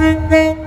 嗯嗯